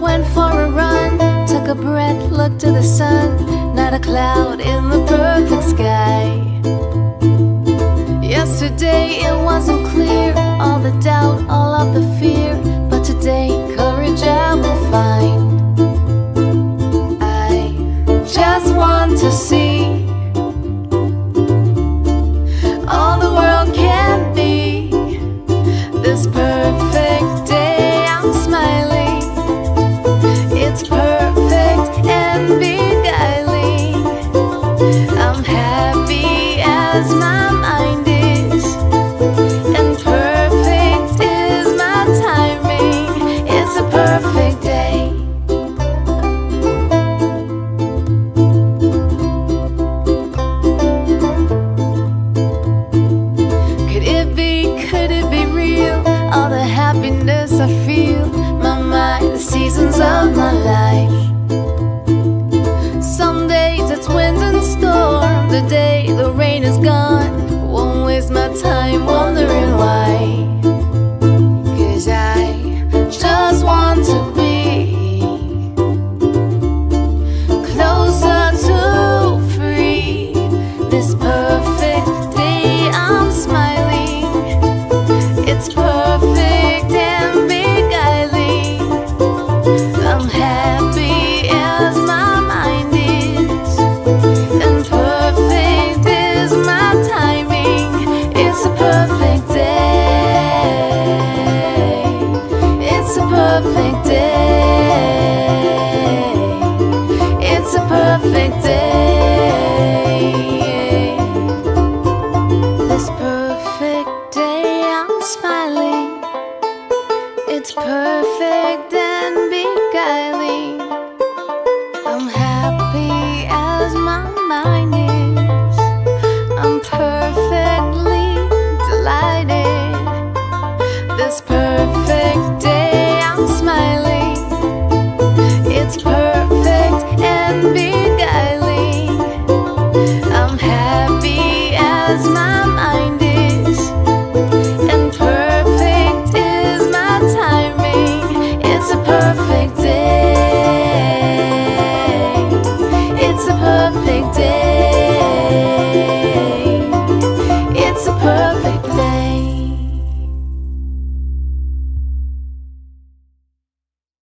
went for a run, took a breath, looked to the sun, not a cloud in the perfect sky. Yesterday it wasn't clear, all the doubt, all of the fear, but today courage I will find. I just want to see. desafio. it's perfect and beguiling. I'm happy as my mind is. I'm perfectly delighted. This perfect. perfect day.